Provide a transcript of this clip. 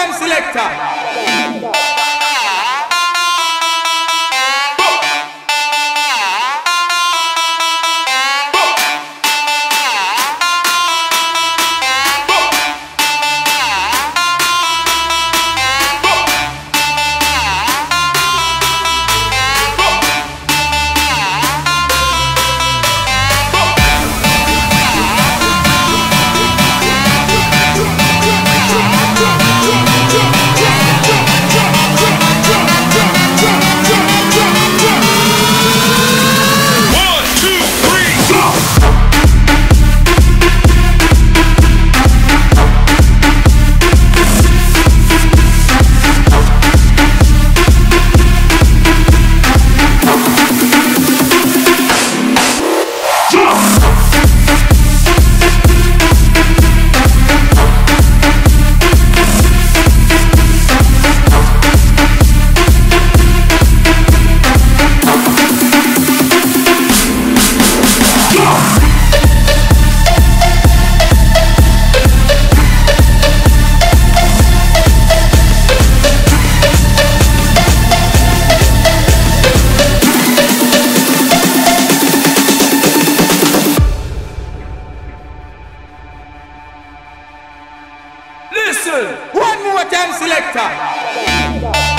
time selector. Listen, one more time, selector.